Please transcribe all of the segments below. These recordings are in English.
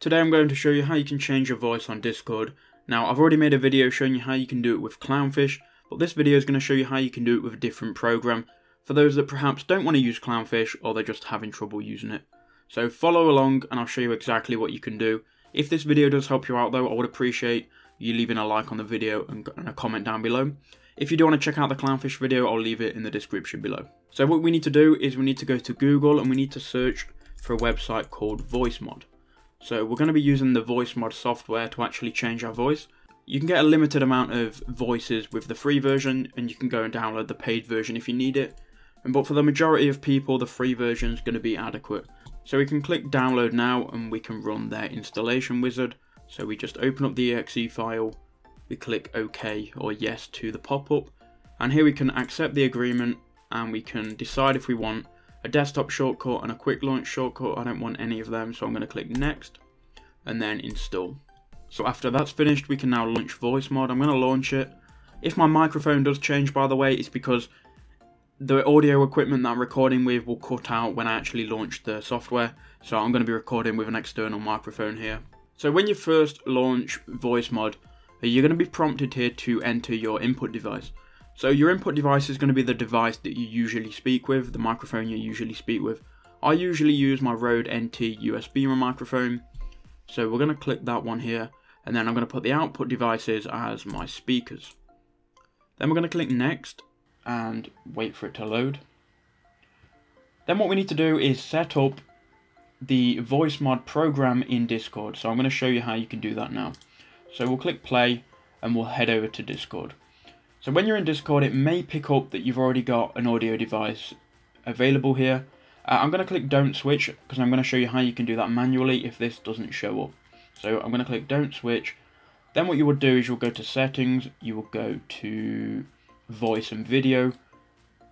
Today I'm going to show you how you can change your voice on Discord. Now I've already made a video showing you how you can do it with Clownfish, but this video is going to show you how you can do it with a different program for those that perhaps don't want to use Clownfish or they're just having trouble using it. So follow along and I'll show you exactly what you can do. If this video does help you out though, I would appreciate you leaving a like on the video and a comment down below. If you do want to check out the Clownfish video, I'll leave it in the description below. So what we need to do is we need to go to Google and we need to search for a website called VoiceMod. So we're going to be using the VoiceMod software to actually change our voice. You can get a limited amount of voices with the free version and you can go and download the paid version if you need it. But for the majority of people, the free version is going to be adequate. So we can click download now and we can run their installation wizard. So we just open up the exe file, we click OK or yes to the pop-up. And here we can accept the agreement and we can decide if we want a desktop shortcut and a quick launch shortcut. I don't want any of them, so I'm going to click next and then install. So after that's finished, we can now launch VoiceMod. I'm going to launch it. If my microphone does change, by the way, it's because the audio equipment that I'm recording with will cut out when I actually launch the software. So I'm going to be recording with an external microphone here. So when you first launch VoiceMod, you're going to be prompted here to enter your input device. So your input device is going to be the device that you usually speak with, the microphone you usually speak with. I usually use my Rode NT USB microphone. So we're going to click that one here. And then I'm going to put the output devices as my speakers. Then we're going to click next and wait for it to load. Then what we need to do is set up the VoiceMod program in Discord. So I'm going to show you how you can do that now. So we'll click play and we'll head over to Discord. So when you're in Discord, it may pick up that you've already got an audio device available here. Uh, I'm going to click don't switch because I'm going to show you how you can do that manually if this doesn't show up. So I'm going to click don't switch. Then what you will do is you'll go to settings, you will go to voice and video.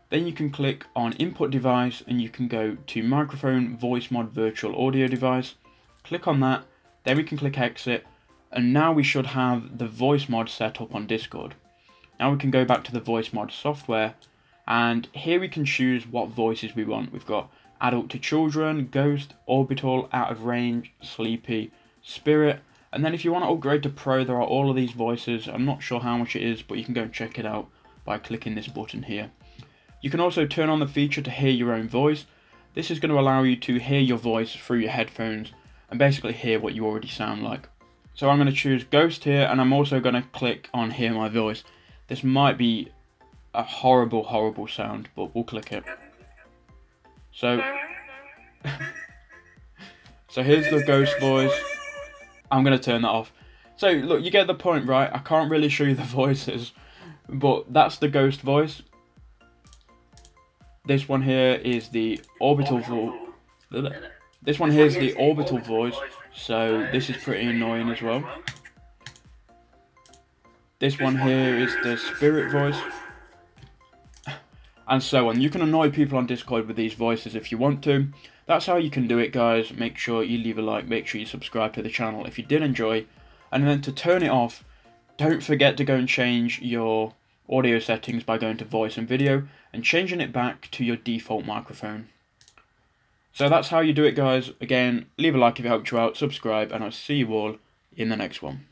Then you can click on input device and you can go to microphone VoiceMod virtual audio device. Click on that, then we can click exit and now we should have the VoiceMod set up on Discord. Now we can go back to the voice mod software and here we can choose what voices we want. We've got adult to children, ghost, orbital, out of range, sleepy, spirit, and then if you want to upgrade to pro there are all of these voices. I'm not sure how much it is but you can go and check it out by clicking this button here. You can also turn on the feature to hear your own voice. This is going to allow you to hear your voice through your headphones and basically hear what you already sound like. So I'm going to choose Ghost here and I'm also going to click on Hear My Voice. This might be a horrible, horrible sound, but we'll click it. So, so here's the ghost voice. I'm going to turn that off. So, look, you get the point, right? I can't really show you the voices, but that's the ghost voice. This one here is the orbital voice. This one here is the orbital voice, so this is pretty annoying as well. This one here is the spirit voice. And so on. You can annoy people on Discord with these voices if you want to. That's how you can do it, guys. Make sure you leave a like. Make sure you subscribe to the channel if you did enjoy. And then to turn it off, don't forget to go and change your audio settings by going to voice and video and changing it back to your default microphone. So that's how you do it, guys. Again, leave a like if it helped you out, subscribe, and I'll see you all in the next one.